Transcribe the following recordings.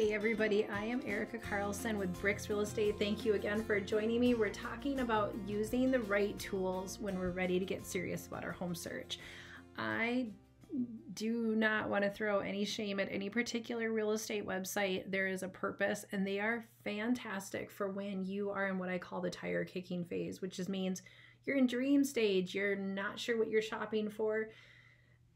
Hey everybody, I am Erica Carlson with BRIX Real Estate. Thank you again for joining me. We're talking about using the right tools when we're ready to get serious about our home search. I do not want to throw any shame at any particular real estate website. There is a purpose, and they are fantastic for when you are in what I call the tire kicking phase, which just means you're in dream stage, you're not sure what you're shopping for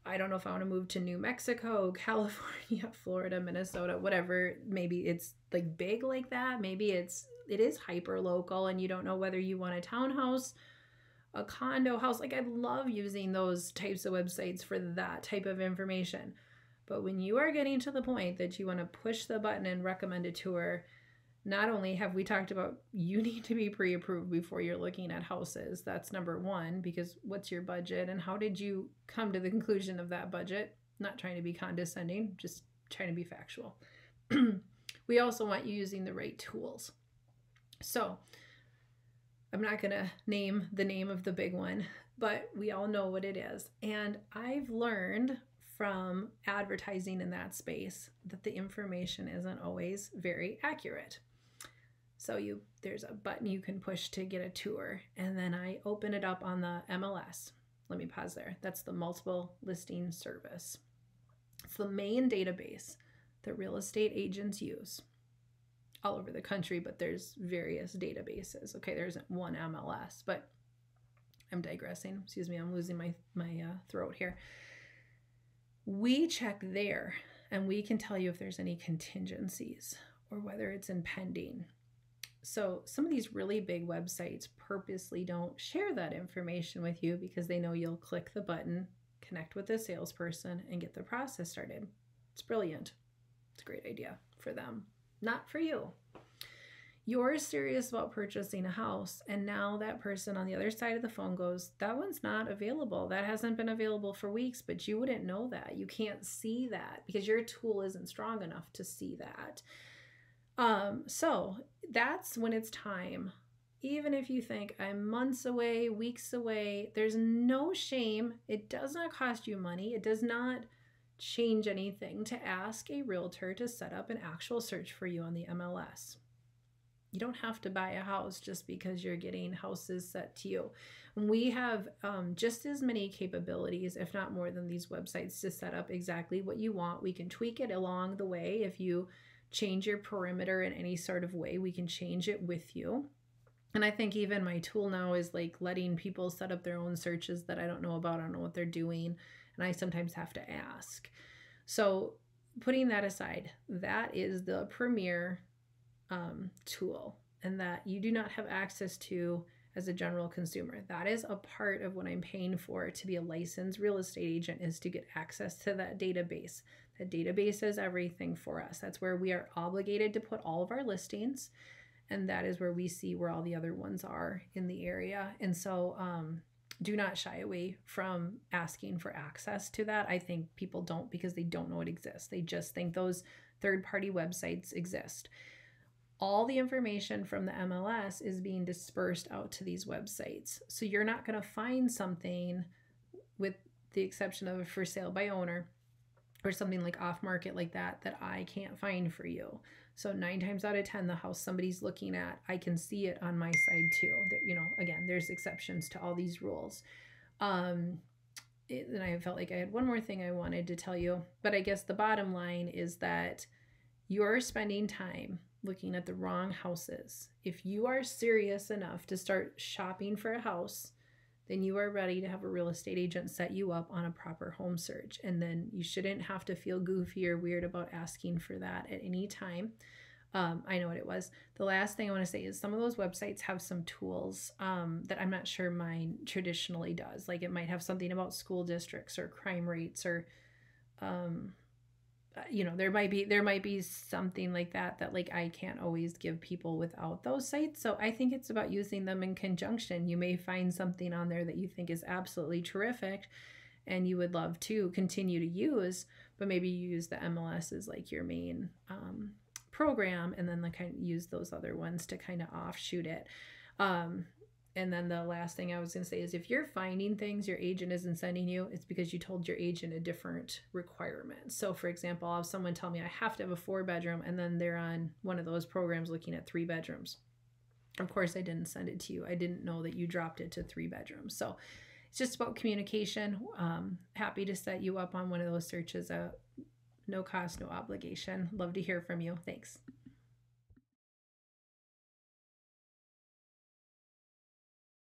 I don't know if I want to move to New Mexico, California, Florida, Minnesota, whatever. Maybe it's like big like that. Maybe it's it is hyper local and you don't know whether you want a townhouse, a condo house. Like I love using those types of websites for that type of information. But when you are getting to the point that you want to push the button and recommend a tour, not only have we talked about you need to be pre-approved before you're looking at houses that's number one because what's your budget and how did you come to the conclusion of that budget? Not trying to be condescending just trying to be factual. We also want you using the right tools. So i'm not going to name the name of the big one but we all know what it is. And i've learned from advertising in that space that the information isn't always very accurate so you there's a button you can push to get a tour and then I open it up on the MLS. Let me pause there. That's the multiple listing service. It's the main database that real estate agents use all over the country, but there's various databases. Okay, there isn't one MLS, but I'm digressing. Excuse me, I'm losing my my uh, throat here. We check there and we can tell you if there's any contingencies or whether it's impending so some of these really big websites purposely don't share that information with you because they know you'll click the button, connect with the salesperson, and get the process started. It's brilliant. It's a great idea for them, not for you. You're serious about purchasing a house, and now that person on the other side of the phone goes, That one's not available. That hasn't been available for weeks, but you wouldn't know that. You can't see that because your tool isn't strong enough to see that. Um, so that's when it's time. Even if you think I'm months away, weeks away, there's no shame. It does not cost you money. It does not change anything to ask a realtor to set up an actual search for you on the MLS. You don't have to buy a house just because you're getting houses set to you. We have um, just as many capabilities, if not more, than these websites to set up exactly what you want. We can tweak it along the way if you change your perimeter in any sort of way, we can change it with you. And I think even my tool now is like letting people set up their own searches that I don't know about. I don't know what they're doing. And I sometimes have to ask. So, putting that aside, that is the premier um, tool and that you do not have access to as a general consumer. That is a part of what I'm paying for to be a licensed real estate agent is to get access to that database. The database is everything for us. That's where we are obligated to put all of our listings and that is where we see where all the other ones are in the area. And so um, do not shy away from asking for access to that. I think people don't because they don't know it exists. They just think those third party websites exist all the information from the MLS is being dispersed out to these websites. So you're not going to find something with the exception of a for sale by owner or something like off market like that that I can't find for you. So 9 times out of 10 the house somebody's looking at, I can see it on my side too. There, you know, again, there's exceptions to all these rules. Um it, and I felt like I had one more thing I wanted to tell you, but I guess the bottom line is that you're spending time looking at the wrong houses. If you are serious enough to start shopping for a house, then you are ready to have a real estate agent set you up on a proper home search. And then you shouldn't have to feel goofy or weird about asking for that at any time. Um, I know what it was. The last thing I want to say is some of those websites have some tools um, that I'm not sure mine traditionally does. Like it might have something about school districts or crime rates or um, you know there might be there might be something like that that like i can't always give people without those sites. So i think it's about using them in conjunction. You may find something on there that you think is absolutely terrific and you would love to continue to use but maybe you use the mls as like your main um, program and then like kind of use those other ones to kind of offshoot it. Um, and then the last thing I was going to say is if you're finding things your agent isn't sending you, it's because you told your agent a different requirement. So, for example, I'll have someone tell me I have to have a four bedroom, and then they're on one of those programs looking at three bedrooms. Of course, I didn't send it to you. I didn't know that you dropped it to three bedrooms. So, it's just about communication. Um, happy to set you up on one of those searches. Uh, no cost, no obligation. Love to hear from you. Thanks.